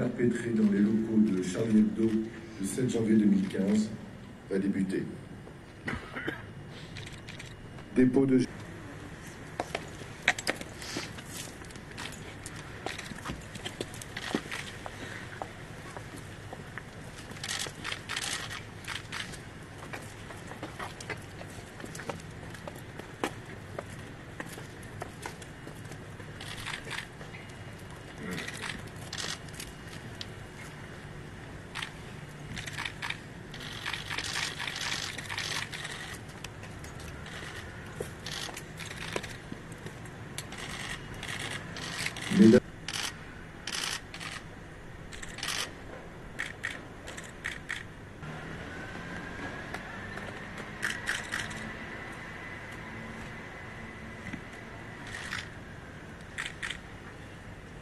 perpétrés dans les locaux de Charlie Hebdo le 7 janvier 2015 va débuter. Dépôt de Mesdames-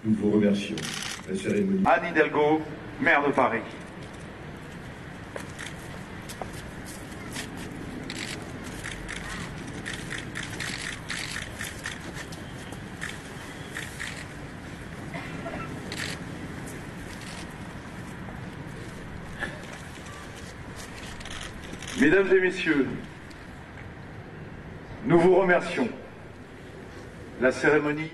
Nous vous remercions. La cérémonie. Anne Hidalgo, maire de Paris. Mesdames et messieurs, nous vous remercions. La cérémonie